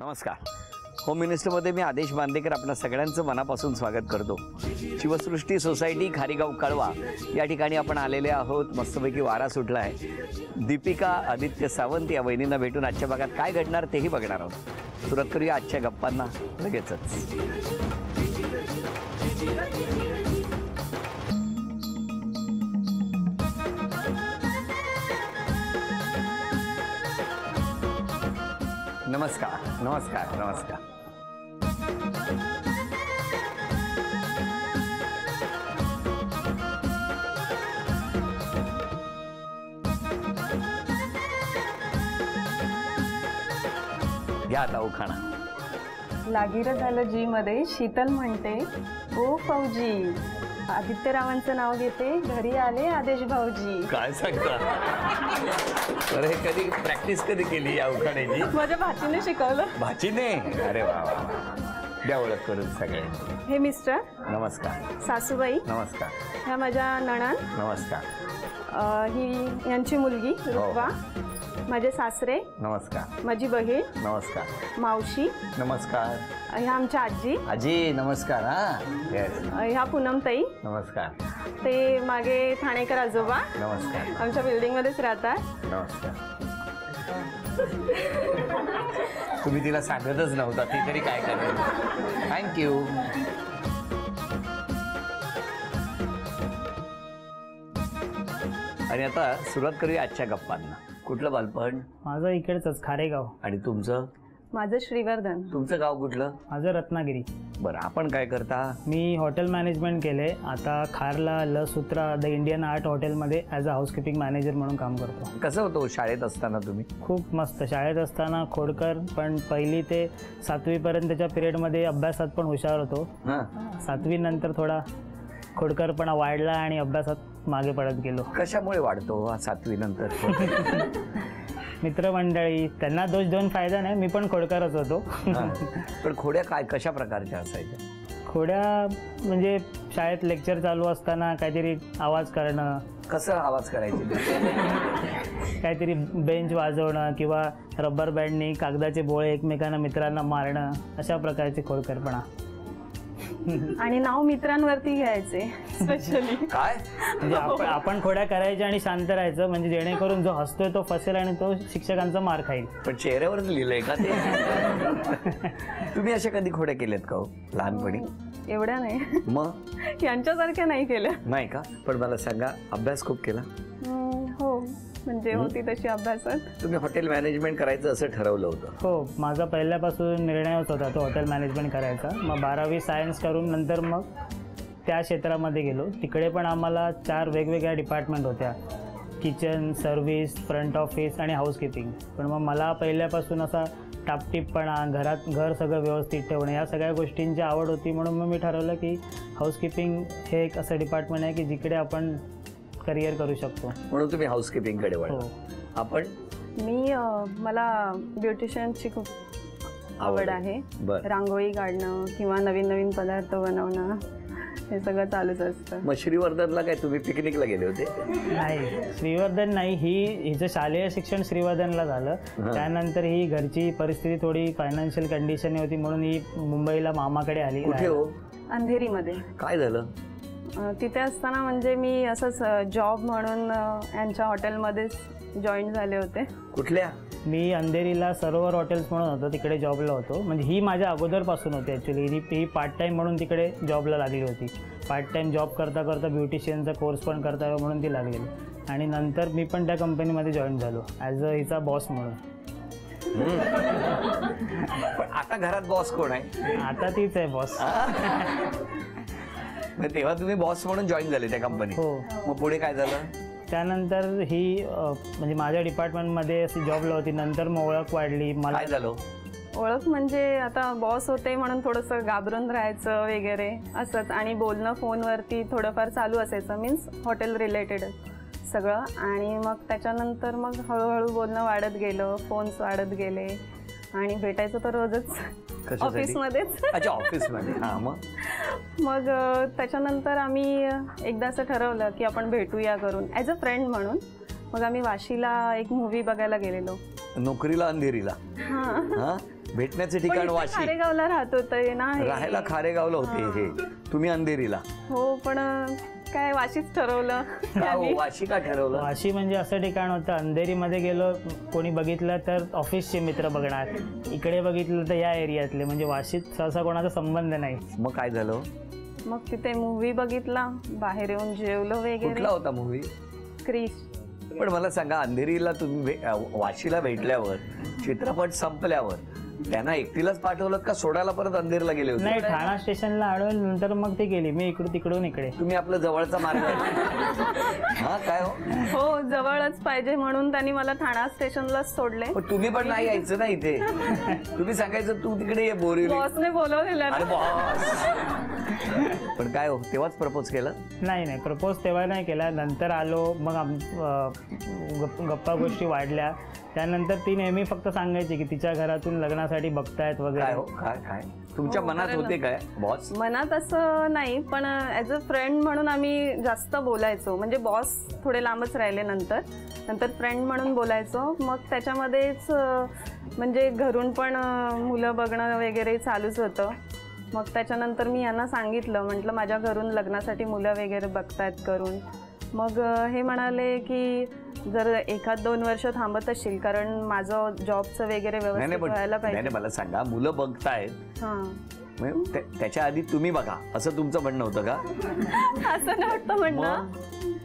नमस्कार. होम मिनिस्टरमध्ये मी आदेश बांदेकर आपल्या सगळ्यांचं मनापासून स्वागत करतो. शिवसृष्टी सोसायटी खारीगाव कळवा या ठिकाणी आपण आलेले आहोत. मस्तपैकी वारा सुटला आहे दीपिका आदित्य सावंत या वहिनींना भेटून आजच्या भागात काय घडणार तेही बघणार आहोत. सुरुवात करूया आजच्या गप्पांना. लगेचच. नमस्कार नमस्कार नमस्कार. घ्या आता उखाणा. लागिरं झालं जी मध्ये. शीतल म्हणते ओ फौजी. आदित्यरावांचं नाव घेते. घरी आले आदेश भाऊजी. काय सांगता? अरे हे कधी प्रॅक्टिस कधी केली या उखाण्याची माझ्या भाचीने शिकवलं. भाचीने? अरे वा वा वा. द्या ओळख करून सगळे हे मिस्टर. नमस्कार. सासूबाई. नमस्कार. ह्या माझ्या नणन नमस्कार. अं, ही यांची मुलगी रुपा. माझे सासरे नमस्कार. माझी बहीण नमस्कार. मावशी नमस्कार. ह्या आमच्या आजी. आजी नमस्कार हा. ह्या पूनमताई. नमस्कार. ते मागे ठाणेकर आजोबा. नमस्कार. आमच्या बिल्डिंगमध्येच राहतात. नमस्कार. तुम्ही तिला सांगतच नव्हता ती तरी काय करेल थँक्यू आणि आता सुरुवात करूया आजच्या गप्पांना. कुठलं बालपण? माझं इकडचंच खारेगाव. आणि तुमचं? माझं श्रीवर्धन. तुमचं गाव कुठलं? माझं रत्नागिरी. बरं आपण काय करता? मी हॉटेल मॅनेजमेंट केले. आता खारला लसूत्रा द इंडियन आर्ट हॉटेलमध्ये ॲज अ हाऊसकीपिंग मॅनेजर म्हणून काम करतो. कसं होतं हो शाळेत असताना तुम्ही? खूप मस्त. शाळेत असताना खोडकर पण पहिली ते सातवीपर्यंतच्या पिरियडमध्ये अभ्यासात पण हुशार होतो. हां. सातवी नंतर थोडा खोडकरपणा वाढला आणि अभ्यासात मागे पडत गेलो. कशामुळे वाढतो हा सातवी नंतर? मित्रमंडळी त्यांना दोष देऊन फायदा नाही मी पण खोडकरच होतो. पण खोड्या काय कशा प्रकारच्या असायच्या? खोड्या म्हणजे शाळेत लेक्चर चालू असताना काहीतरी आवाज करणं. कसं आवाज करायचे? काहीतरी बेंच वाजवणं किंवा रबर बँडनी कागदाचे बोळे एकमेकांना मित्रांना मारणं अशा प्रकारचे खोडकरपणा. आणि नाव मित्रांवरती घ्यायचे स्पेशली काय? म्हणजे आपण आपण खोड्या करायच्या आणि शांत राहायचं म्हणजे जेणेकरून जो हसतोय तो फसेल आणि तो शिक्षकांचा मार खाईल. पण चेहऱ्यावरच लिहिलंय का ते? तुम्ही अशा कधी खोड्या केल्यात का हो लहानपणी? एवढ्या नाही. मग? यांच्यासारख्या नाही केल्या. नाही का? पण मला सांगा अभ्यास खूप केला? हो म्हणजे होती तशी अभ्यासात. तुम्ही हॉटेल मॅनेजमेंट करायचं असं ठरवलं होतं. हो माझा पहिल्यापासून निर्णयच होता तो हॉटेल मॅनेजमेंट करायचा. मग बारावी सायन्स करून नंतर मग त्या क्षेत्रामध्ये गेलो. तिकडे पण आम्हाला चार वेगवेगळ्या डिपार्टमेंट होत्या. किचन सर्व्हिस फ्रंट ऑफिस आणि हाऊसकीपिंग पण मग मला पहिल्यापासून असा टापटीपपणा घरात घर सगळं व्यवस्थित ठेवणं या सगळ्या गोष्टींची आवड होती म्हणून मग मी ठरवलं की हाऊसकीपिंग हे एक असं डिपार्टमेंट आहे की जिकडे आपण करिअर करू शकतो. म्हणून तुम्ही हाऊसकीपिंगकडे वळला हो. आपण? मी अं, मला ब्युटिशियनची खूप आवड आहे. बर. रांगोळी काढणं किंवा नवीन नवीन पदार्थ बनवणं हे सगळं चालूच असतं. मग श्रीवर्धनला काय तुम्ही पिकनिकला गेले होते? नाही श्रीवर्धन नाही. ही हिचं शालेय शिक्षण श्रीवर्धनला झालं. त्यानंतर ही घरची परिस्थिती थोडी फायनान्शियल कंडिशन होती म्हणून ही मुंबईला मामाकडे आली. कुठे हो? अंधेरीमध्ये. काय झालं? तिथे असताना म्हणजे मी असंच जॉब म्हणून यांच्या हॉटेलमध्येच जॉईन झाले होते. कुठल्या? मी अंधेरीला सरोवर हॉटेल्स म्हणून होतो तिकडे जॉबला होतो. म्हणजे ही माझ्या अगोदरपासून होती ॲक्च्युली ही ही पार्ट टाईम म्हणून तिकडे जॉबला लागली होती. पार्ट टाईम जॉब करता करता ब्युटिशियनचा कोर्स पण करता म्हणून ती लागलेली आणि नंतर मी पण त्या कंपनीमध्ये जॉईन झालो ॲज अ हिचा बॉस म्हणून. पण आता घरात बॉस कोण आहे? आता तीच आहे बॉस मग तेव्हा तुम्ही बॉस म्हणून जॉईन झाले त्या कंपनीत हो. मग पुढे काय झालं? त्यानंतर ही अ, म्हणजे माझ्या डिपार्टमेंटमध्ये अशी जॉबला होती. नंतर मग ओळख वाढली. मला काय झालं? ओळख म्हणजे आता बॉस होते म्हणून थोडंसं घाबरून राहायचं वगैरे असंच. आणि बोलणं फोनवरती थोडंफार चालू असायचं. मीन्स हॉटेल रिलेटेड सगळं. आणि मग त्याच्यानंतर मग हळूहळू बोलणं वाढत गेलं. फोन्स वाढत गेले. आणि भेटायचं तर रोजच? ऑफिसमध्येच. अच्छा ऑफिसमध्ये. हा मग? मग त्याच्यानंतर आम्ही एकदा असं ठरवलं की आपण भेटूया करून ॲज अ फ्रेंड म्हणून मग आम्ही वाशीला एक मूवी बघायला गेलेलो. नोकरीला अंधेरीला? हा. भेटण्याचे ठिकाण वाशी. खारेगावला राहत होते ना. राहायला खारेगावला होते हे. तुम्ही अंधेरीला? हो पण काय वाशीच ठरवलं? हो. वाशी का ठरवलं? वाशी म्हणजे असं ठिकाण होतं. अंधेरीमध्ये गेलो कोणी बघितलं तर ऑफिसचे मित्र बघणार. इकडे बघितलं तर या एरियातले. म्हणजे वाशीत सहसा कोणाचा संबंध नाही. मग काय झालं? मग तिथे मूवी बघितला बाहेर येऊन जेवलो वगैरे. कुठला होता मूवी क्रिश. पण मला सांगा अंधेरीला तुम्ही भे- अ, वाशीला भेटल्यावर चित्रपट संपल्यावर त्यांना एकटीलाच पाठवलं का सोडायला परत अंधेरीला गेले होते? नाही ठाणा स्टेशनला आणून नंतर मग ती गेली. मी इकडून तिकडून इकडे. तुम्ही आपलं जवळचा मार्ग हा काय हो? हो जवळच पाहिजे म्हणून त्यांनी मला ठाणा स्टेशनलाच सोडले. पण तुम्ही पण नाही यायचं ना इथे. तुम्ही सांगायचं तू तिकडे ये बोरिवली बॉसने बोलवलेलं. अरे ना बॉस. पण काय हो तेव्हाच प्रपोज केलं? नाही नाही प्रपोज तेव्हा नाही केला. नंतर आलो मग आम अं, गप- गप्पा गोष्टी वाढल्या. त्यानंतर ती नेहमी फक्त सांगायची की तिच्या घरातून लग्नासाठी बघतायत काय वगैरे हो? काय काय? तुमच्या हो, मनात होते काय बॉस मनात असं नाही पण ॲज अ फ्रेंड म्हणून आम्ही जास्त बोलायचो. म्हणजे बॉस थोडे लांबच राहिले नंतर. नंतर फ्रेंड म्हणून बोलायचो. मग त्याच्यामध्येच अं, म्हणजे घरून पण अं, मुलं बघणं वगैरे चालूच होतं. मग त्याच्यानंतर मी यांना सांगितलं. म्हटलं माझ्या घरून लग्नासाठी मुलं वगैरे बघतायत करून. मग हे म्हणाले की जर एखाद दोन वर्ष थांबत असशील कारण माझं जॉबचं वगैरे व्यवस्थित व्हायला पाहिजे. मला सांगा मुलं बघतायत. म्हणजे त्या- त्याच्या आधी तुम्ही बघा असं तुमचं म्हणणं होतं का? असं नव्हतं म्हणणं.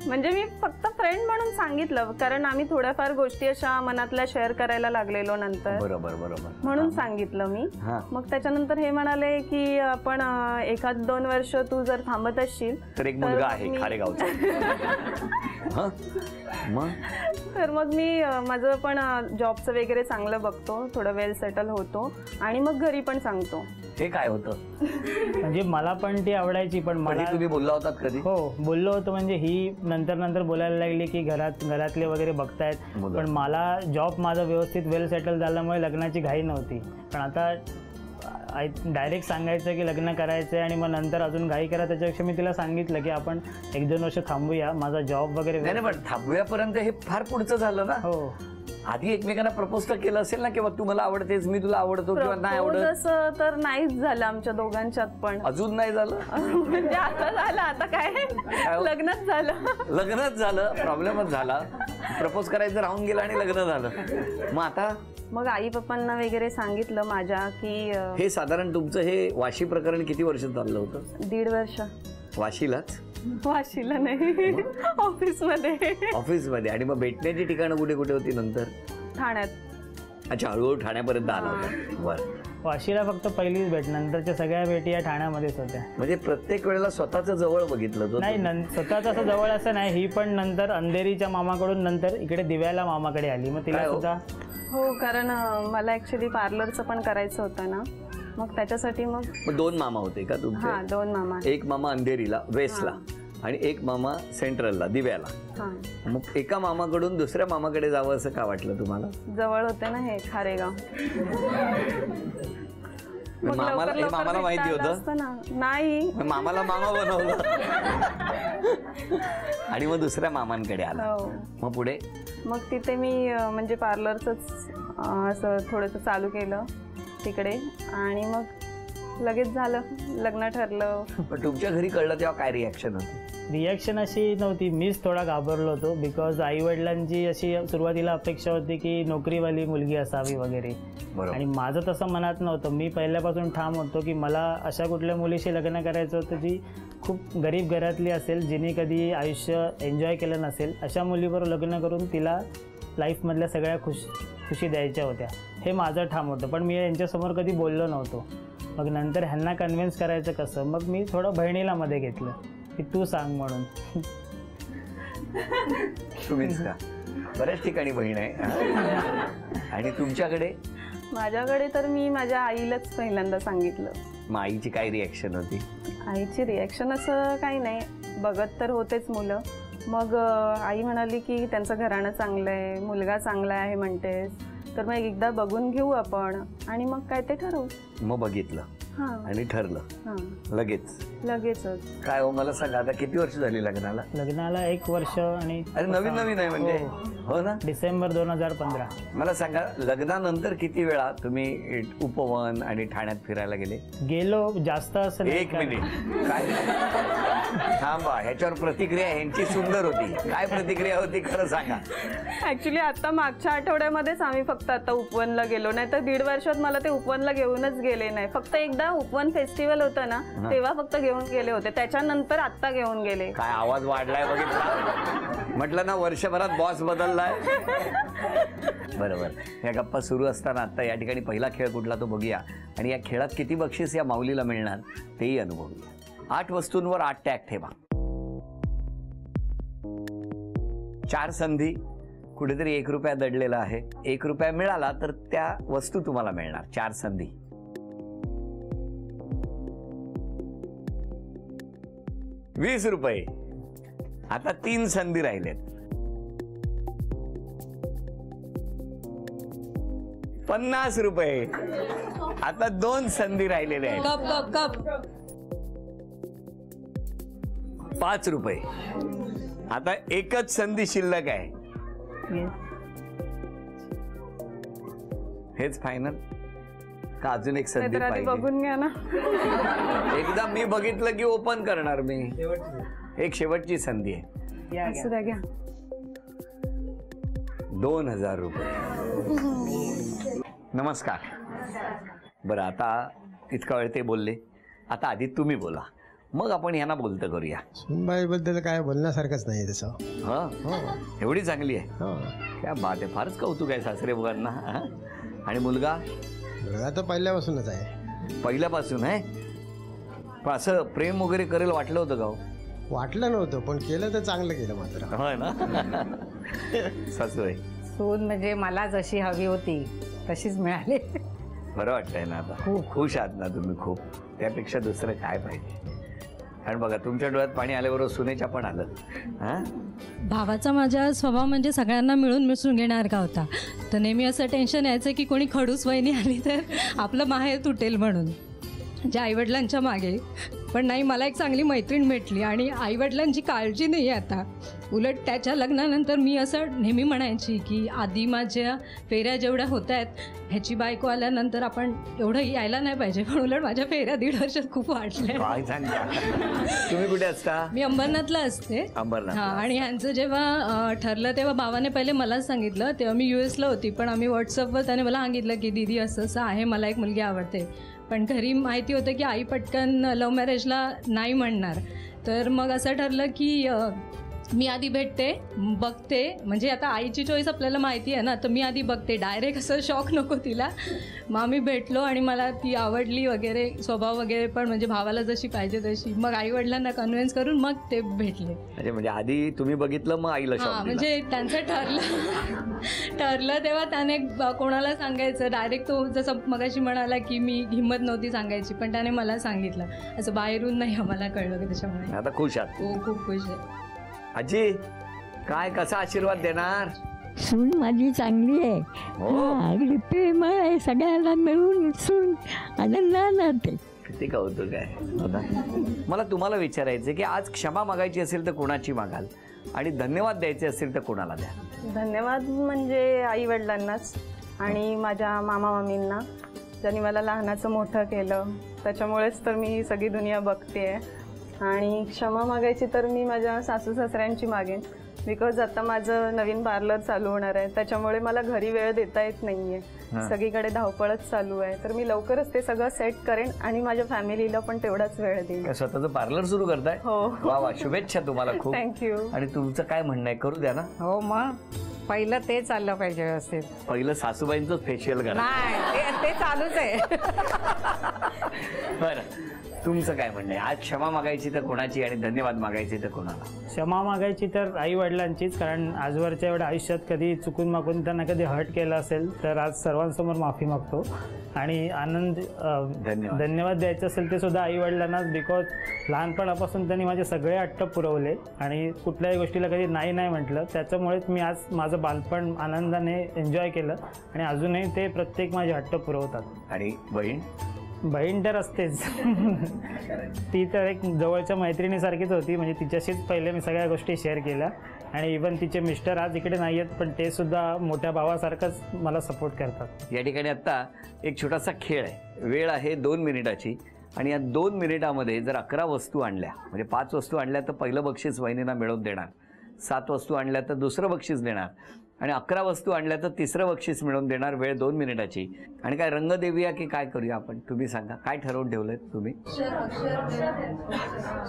म्हणजे मी फक्त फ्रेंड म्हणून सांगितलं कारण आम्ही थोड्याफार गोष्टी अशा मनातल्या शेअर करायला लागलेलो नंतर. बरोबर बरोबर. म्हणून सांगितलं मी. मग त्याच्यानंतर हे म्हणाले की आपण एखाद दोन वर्ष तू जर थांबत असशील तर एक मुलगा आहे खारेगावचा. हा? तर मग मी माझं पण जॉबचं वगैरे चांगलं बघतो थोडं वेल सेटल होतो आणि मग घरी पण सांगतो. हे काय होतं? म्हणजे मला पण ती आवडायची पण मला तुम्ही बोलला होतात कधी? हो बोललो होतो म्हणजे ही नंतर नंतर बोलायला लागली की घरात घरातले वगैरे बघतायत. मुलं. पण मला जॉब माझा व्यवस्थित वेल सेटल झाल्यामुळे लग्नाची घाई नव्हती. पण आता डायरेक्ट सांगायचं की लग्न करायचं आणि मग नंतर अजून घाई करा त्याच्यापेक्षा मी तिला सांगितलं की आपण एक दोन वर्ष थांबूया माझा जॉब वगैरे नाही नाही पण थांबूयापर्यंत हे फार पुढचं झालं ना. हो. आधी एकमेकांना प्रपोज तर केलं असेल ना किंवा तू मला आवडतेस मी तुला आवडतो किंवा नाही आवडत? असं तर नाहीच झालं आमच्या दोघांच्यात पण. अजून नाही झालं? म्हणजे आता झालं आता काय? हो? लग्नच झालं. लग्नच झालं प्रॉब्लेमच झाला. प्रपोज करायचं राहून गेलं आणि लग्न झालं. मग आता? मग आई पप्पांना वगैरे सांगितलं माझ्या की अं, हे साधारण तुमचं हे वाशी प्रकरण किती वर्ष चाललं होतं? दीड वर्ष. वाशीलाच? वाशीला नाही. ऑफिसमध्ये. ऑफिसमध्ये. आणि मग भेटण्याची ठिकाणं कुठे कुठे होती नंतर? ठाण्यात. अच्छा हळूहळू ठाण्यापर्यंत आला होता. बरं. वाशीला फक्त पहिलीच भेट नंतरच्या सगळ्या भेटी या ठाण्यामध्येच होत्या. म्हणजे प्रत्येक वेळेला स्वतःच जवळ बघितलं तो नाही नं स्वतःच असं जवळ असं नाही ही पण नंतर अंधेरीच्या मामाकडून नंतर इकडे दिव्याला मामाकडे आली. मग तिला काय हो? सुद्धा हो कारण अं, मला ॲक्च्युली पार्लरचं पण करायचं होतं ना. मग त्याच्यासाठी मग मग दोन मामा होते का हा तुमचे दोन मामा. एक मामा अंधेरीला वेस्टला. आणि एक मामा सेंट्रलला दिव्याला. हा. मग एका मामाकडून दुसऱ्या मामाकडे जावं असं का वाटलं तुम्हाला? जवल होते ना हे खारेगाव. मामाला हे मामाला माहिती होतं? नाही. मामाला मामा बनवलं. आणि मग दुसऱ्या मामांकडे आला. हो. मग पुढे? मग तिथे मी म्हणजे पार्लरचंच अं, असं थोडंसं चालू केलं तिकडे. आणि मग लगेच झालं. लग्न ठरलं. पण तुमच्या घरी कळलं तेव्हा काय रिॲक्शन होती? रिॲक्शन अशी नव्हती. मीच थोडा घाबरलो होतो बिकॉज आई वडिलांची अशी सुरुवातीला अपेक्षा होती की नोकरीवाली मुलगी असावी वगैरे. आणि माझं तसं मनात नव्हतं. मी पहिल्यापासून ठाम होतो की मला अशा कुठल्या मुलीशी लग्न करायचं होतं जी खूप गरीब घरातली असेल जिने कधी आयुष्य एन्जॉय केलं नसेल अशा मुलीबरोबर लग्न करून तिला लाईफमधल्या सगळ्या खुश खुशी द्यायच्या होत्या. हे माझं ठाम होतं. पण मी यांच्यासमोर कधी बोललो नव्हतो. मग नंतर ह्यांना कन्व्हिन्स करायचं कसं? मग मी थोडं बहिणीला मध्ये घेतलं. की तू सांग म्हणून. तुम्हीच का? बऱ्याच ठिकाणी बहीण आहे? आणि तुमच्याकडे? माझ्याकडे तर मी माझ्या आईलाच पहिल्यांदा सांगितलं. मग आईची काय रिॲक्शन होती? आईची रिॲक्शन असं काही नाही. बघत तर होतेच मुलं. मग आई म्हणाली की त्यांचं घराणं चांगलं आहे मुलगा चांगला आहे म्हणतेस. तर मग एकदा बघून घेऊ आपण. आणि मग काय ते ठरवू. मग बघितलं. आणि ठरलं. हां. लगेच. लगेचच. काय हो मला सांगा आता किती वर्ष झाली लग्नाला? लग्नाला एक वर्ष आणि अरे नवीन नवीन आहे म्हणजे. हो. ना? डिसेंबर दोन हजार पंधरा. मला सांगा लग्नानंतर किती वेळा तुम्ही उपवन आणि ठाण्यात फिरायला गेले? गेलो जास्त असं एक मिनिट. काय? थांबा ह्याच्यावर प्रतिक्रिया ह्यांची सुंदर होती. काय प्रतिक्रिया होती खरं सांगा. ऍक्च्युली आता मागच्या आठवड्यामध्येच आम्ही फक्त आता उपवनला गेलो. नाही तर दीड वर्षात मला ते उपवनला घेऊनच गेले नाही. फक्त एकदा उपवन फेस्टिवल होतं ना तेव्हा फक्त घेऊन गेले होते. त्याच्यानंतर आत्ता घेऊन गेले. काय आवाज वाढलाय बघितला? म्हटलं ना वर्षभरात बॉस बदललाय. बरोबर. या गप्पा सुरू असताना आता या ठिकाणी पहिला खेळ कुठला तो बघूया. आणि या खेळात किती बक्षीस या माऊलीला मिळणार तेही अनुभवूया. आठ वस्तूंवर आठ टॅग ठेवा. चार संधी. कुठेतरी एक रुपया दडलेला आहे. एक रुपया मिळाला तर त्या वस्तू तुम्हाला मिळणार. चार संधी. वीस रुपये. आता तीन संधी राहिलेत. पन्नास रुपये. आता दोन संधी राहिलेल्या आहेत. Cup cup cup. पाच रुपये. आता एकच संधी शिल्लक आहे. हेच फायनल का अजून एक संधी नाहीतर आधी पाहिजे? बघून घ्या ना. एकदा मी बघितलं की ओपन करणार मी. एक शेवटची संधी आहे. या, असू द्या घ्या. दोन हजार रुपये. नमस्कार. बरं आता इतका वेळ ते बोलले. आता आधी तुम्ही बोला. मग आपण यांना बोलतं करूया. सुनबाईबद्दल काय बोलण्यासारखंच नाही तसं. हा? हो. एवढी चांगली आहे? हो. क्या बात आहे. फारच कौतुक आहे सासरे बुवांना हा? आणि मुलगा? मुलगा तर पहिल्यापासूनच आहे. पहिल्यापासून आहे? पण असं प्रेम वगैरे करेल वाटलं होतं का हो? वाटलं नव्हतं पण केलं तर चांगलं केलं मात्र. होय ना? सासूबाई. सून म्हणजे मला जशी हवी होती तशीच मिळाली. बरं वाटतंय ना आता. खूप खुश आहात ना तुम्ही खूप. त्यापेक्षा दुसरं काय पाहिजे? कारण बघा तुमच्या डोळ्यात पाणी आल्याबरोबर सुनेच्या पण आलं. भावाचा माझा स्वभाव म्हणजे सगळ्यांना मिळून मिसळून घेणार का होता? तर नेहमी असं टेन्शन यायचं की कोणी खडूस वहिनी आली तर आपलं माहेर तुटेल म्हणून. ज्या आईवडिलांच्या मागे. पण नाही मला एक चांगली मैत्रीण भेटली आणि आईवडिलांची काळजी नाही आहे आता. उलट त्याच्या लग्नानंतर मी असं नेहमी म्हणायची की आधी माझ्या फेऱ्या जेवढ्या होत आहेत ह्याची बायको आल्यानंतर आपण एवढं यायला नाही पाहिजे. पण उलट माझ्या फेऱ्या दीड वर्षात खूप सांगता तुम्ही कुठे असता? मी अंबरनाथला असते. अंबरनाथ हां आणि ह्यांचं जेव्हा ठरलं तेव्हा भावाने पहिले मलाच सांगितलं. तेव्हा मी यू एसला होती पण आम्ही व्हॉट्सअपवर त्याने मला सांगितलं की दीदी असं असं आहे मला एक मुलगी आवडते. पण घरी माहिती होतं की आई पटकन लव्ह मॅरेजला नाही म्हणणार. तर मग असं ठरलं की मी आधी भेटते बघते. म्हणजे आता आईची चॉईस आपल्याला माहिती आहे ना तर मी आधी बघते. डायरेक्ट असं शॉक नको तिला. मग आम्ही भेटलो आणि मला ती आवडली वगैरे स्वभाव वगैरे पण म्हणजे भावाला जशी पाहिजे तशी. मग आईवडिलांना कन्व्हिन्स करून मग ते भेटले. म्हणजे म्हणजे आधी तुम्ही बघितलं मग आईला हा. म्हणजे त्यांचं ठरलं. ठरलं तेव्हा त्याने कोणाला सांगायचं. डायरेक्ट तो जसं मगाशी म्हणाला की मी हिंमत नव्हती सांगायची पण त्याने मला सांगितलं. असं बाहेरून नाही आम्हाला कळलं की त्याच्यामुळे. आता खुश आहात. हो खूप खुश आहे. आजी काय कसा आशीर्वाद देणार? सून माझी चांगली आहे. हो. हा, अगदी प्रेमळ आहे सगळ्यांना मिळून सून आनंदानं राहते. किती कौतुक आहे. हो ना? मला तुम्हाला विचारायचं की आज क्षमा मागायची असेल तर कोणाची मागाल? आणि धन्यवाद द्यायचे असेल तर कोणाला द्या? धन्यवाद म्हणजे आई वडिलांनाच आणि माझ्या मामा मामींना ज्यांनी मला लहानाचं मोठं केलं त्याच्यामुळेच तर मी ही सगळी दुनिया बघते आणि क्षमा मागायची तर मी माझ्या सासू सासऱ्यांची मागेन. बिकॉज आता माझं नवीन पार्लर चालू होणार आहे. त्याच्यामुळे मला घरी वेळ देता येत नाहीये. सगळीकडे धावपळच चालू आहे. तर मी लवकरच ते सगळं सेट करेन आणि माझ्या फॅमिलीला पण तेवढाच वेळ देईन. स्वतःचं पार्लर सुरू करताय? हो. वा वा. शुभेच्छा तुम्हाला खूप. थँक्यू आणि तुमचं काय म्हणणं आहे? करू द्या ना. हो मग. पहिलं ते चाललं पाहिजे व्यवस्थित. पहिलं सासूबाईंचंच फेशियल करा. नाही ते ते चालूच आहे. बरं. तुमचं काय म्हणणं आहे? आज क्षमा मागायची तर कोणाची आणि धन्यवाद मागायचे तर कोणाला? क्षमा मागायची तर आई वडिलांचीच कारण आजवरच्या एवढ्या आयुष्यात कधी चुकून मागून त्यांना कधी हर्ट केलं असेल तर आज सर्वांसमोर माफी मागतो. आणि आनंद अं, धन्यवाद. धन्यवाद द्यायचे असेल ते सुद्धा आई वडिलांनाच बिकॉज लहानपणापासून त्यांनी माझे सगळे हट्ट पुरवले आणि कुठल्याही गोष्टीला कधी नाही नाही म्हटलं. त्याच्यामुळेच मी आज माझं बालपण आनंदाने एन्जॉय केलं आणि अजूनही ते प्रत्येक माझे हट्ट पुरवतात. आणि बहीण? बहीण तर असतेच. ती तर एक जवळच्या मैत्रिणीसारखीच होती म्हणजे तिच्याशीच पहिले मी सगळ्या गोष्टी शेअर केल्या. आणि इवन तिचे मिस्टर आज इकडे नाही आहेत पण ते सुद्धा मोठ्या भावासारखंच मला सपोर्ट करतात. या ठिकाणी आत्ता एक छोटासा खेळ आहे. वेळ आहे दोन मिनिटाची. आणि या दोन मिनिटामध्ये जर अकरा वस्तू आणल्या म्हणजे पाच वस्तू आणल्या तर पहिलं बक्षीस वहिनींना मिळवून देणार. सात वस्तू आणल्या तर दुसरं बक्षीस देणार. आणि अकरा वस्तू आणल्या तर तिसरं बक्षीस मिळवून देणार वेळ दोन मिनिटाची. आणि काय रंग देऊया की काय करूया आपण? तुम्ही सांगा. काय ठरवून ठेवलंय तुम्ही?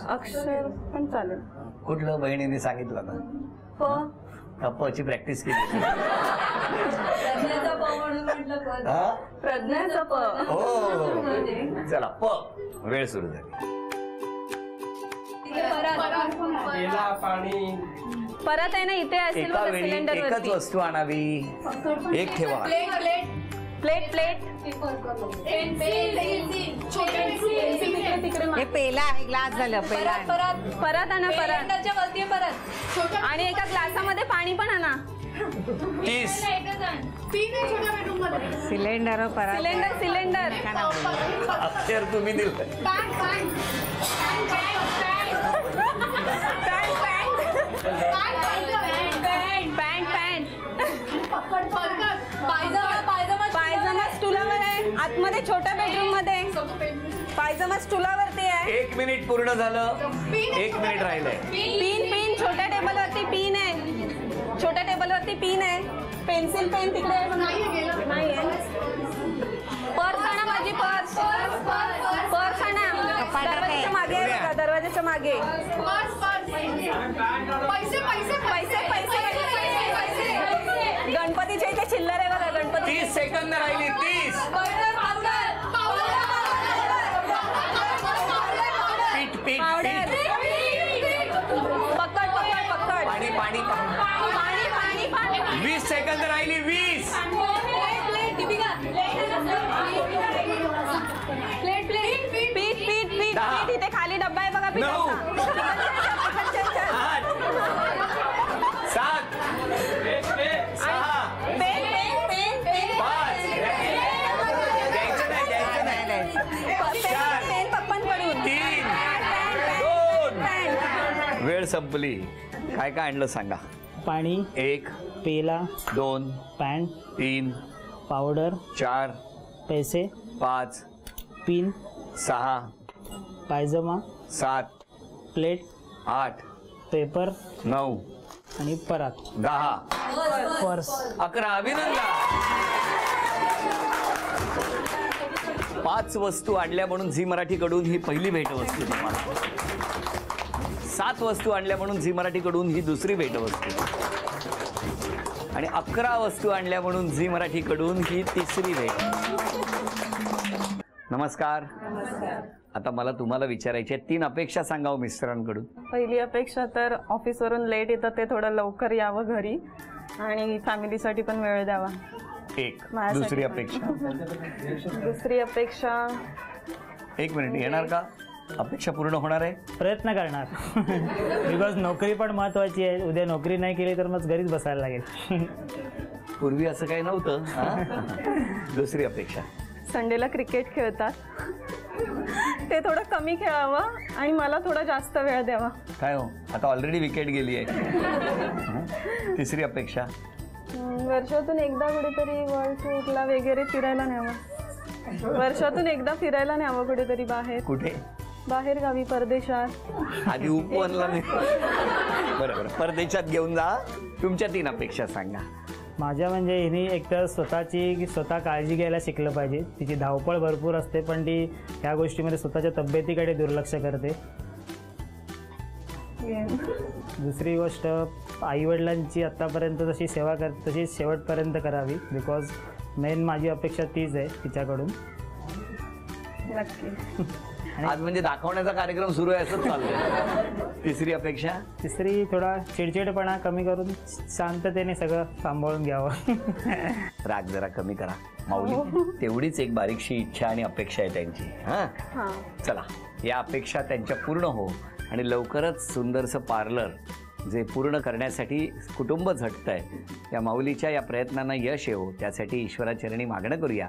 अक्षर पण चालेल. कुठलं बहिणीने सांगितलं ना पची प्रॅक्टिस केली. हा? प्रज्ञाचा प. हो. चला प. वेळ सुरू झाली. परत आहे ना इथे असेल एका बघा वेळी सिलेंडर एकच वरती. वस्तू आणावी. एक ठेवा. Plate plate. तिकडे हे पेला आहे ग्लास झालं पेला आहे. परत. परत आणा परत. परत. आणि एका ग्लासामध्ये पाणी पण आणा. तीस. सिलेंडर परत. Cylinder cylinder. अक्षर तुम्ही दिलं पॅन्ट पॅन्ट पायजमा स्टुलावर आहे आतमध्ये छोट्या बेडरूममध्ये पायजमा स्टुलावरती आहे. एक मिनिट पूर्ण झालं. एक मिनिट राहिलंय. पिन पिन छोट्या टेबलवरती पिन आहे. छोट्या टेबलवरती पिन आहे. पेन्सिल पेन तिकडे. नाही आहे. पर्स आणा माझी पर्स पर्स. दरवाजाच्या मागे. पैसे पैसे गणपतीच्या इथे चिल्लर आहे बघा गणपती. तीस सेकंद राहिली तीस. पीठ पीठ पावडर. पीठ. पकड पकड पकड. पाणी पाणी. पाणी. पाणी पाणी पाणी. वीस सेकंद राहिली वीस. संपली काय काय आणलं सांगा? पाणी. एक. पेला. दोन. पॅन्ट तीन. पावडर. चार. पैसे. पाच. पिन. सहा. पायजमा. सात. प्लेट. आठ. पेपर. नऊ. आणि परात. दहा. पर्स. अकरा. अभिनंदन. पाच वस्तू आणल्या म्हणून झी मराठीकडून ही पहिली भेटवस्तू तुम्हाला. सात वस्तू आणल्या म्हणून झी मराठीकडून ही दुसरी भेटवस्तू. आणि अकरा वस्तू आणल्या म्हणून झी मराठीकडून ही तिसरी भेट. नमस्कार. आता मला तुम्हाला विचारायची आहे तीन अपेक्षा सांगावं मिस्टरांकडून. पहिली अपेक्षा तर ऑफिसवरून लेट येतं ते थोडं लवकर यावं घरी आणि फॅमिलीसाठी पण वेळ द्यावा. एक. माझ्यासाठी दुसरी पण. अपेक्षा. दुसरी अपेक्षा एक मिनिट येणार का? अपेक्षा पूर्ण होणार आहे? प्रयत्न करणार. बिकॉज नोकरी पण महत्त्वाची आहे. उद्या नोकरी नाही केली तर मग घरीच बसायला लागेल. पूर्वी असं काही नव्हतं हा? दुसरी अपेक्षा. संडेला क्रिकेट खेळतात. ते थोडं कमी खेळावं आणि मला थोडा जास्त वेळ द्यावा. काय हो? आता ऑलरेडी विकेट गेली आहे. हं? तिसरी अपेक्षा. हम्म, वर्षातून एकदा कुठेतरी वर्ल्ड टूरला वगैरे फिरायला न्यावं. वर्षातून एकदा फिरायला न्यावं कुठेतरी बाहेर. कुठे? बाहेर गावी परदेशात आधी उपवनला नाही बरं बरं. परदेशात घेऊन जा. तुमच्या तीन अपेक्षा सांगा. माझ्या म्हणजे हिने एकतर स्वतःची स्वतः काळजी घ्यायला शिकलं पाहिजे. तिची धावपळ भरपूर असते पण ती ह्या गोष्टीमध्ये स्वतःच्या तब्येतीकडे दुर्लक्ष करते. दुसरी गोष्ट आईवडिलांची आत्तापर्यंत जशी सेवा कर तशी शेवटपर्यंत करावी. बिकॉज मेन माझी अपेक्षा तीच आहे तिच्याकडून. नक्की. आज म्हणजे दाखवण्याचा कार्यक्रम सुरू आहे असंच चाललंय. तिसरी अपेक्षा? तिसरी थोडा चिडचिडपणा कमी करून शांततेने सगळं सांभाळून घ्यावं. राग जरा कमी करा माऊली. तेवढीच एक बारीकशी इच्छा आणि अपेक्षा आहे त्यांची हा? हां. चला या अपेक्षा त्यांच्या पूर्ण हो आणि लवकरच सुंदरसं पार्लर जे पूर्ण करण्यासाठी कुटुंब झटत आहे या माऊलीच्या या प्रयत्नांना यश येवो त्यासाठी ईश्वराचरणी मागणं करूया.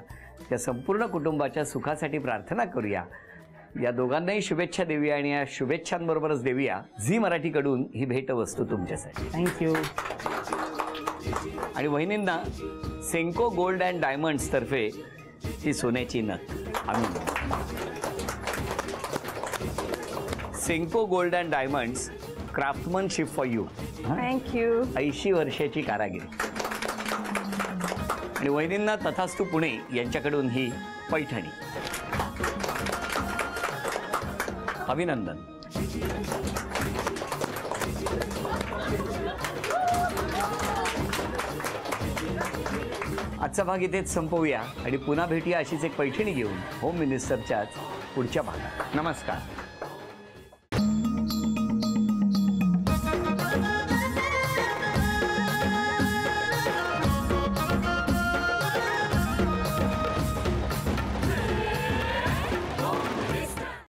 या संपूर्ण कुटुंबाच्या सुखासाठी प्रार्थना करूया. या दोघांनाही शुभेच्छा देऊया आणि या शुभेच्छांबरोबरच देऊया झी मराठीकडून ही भेटवस्तू तुमच्यासाठी. थँक्यू आणि वहिनींना सेंको गोल्ड अँड डायमंड्स तर्फे ही सोन्याची नथ आम्ही Senco gold and diamonds craftsmanship for you. Thank you ऐंशी वर्षाची कारागिरी. आणि वहिनींना तथास्तू पुणे यांच्याकडून ही पैठणी. अभिनंदन. आजचा भाग इथेच संपवूया आणि पुन्हा भेटूया अशीच एक पैठणी घेऊन. होम मिनिस्टरच्याच पुढच्या भागात. नमस्कार.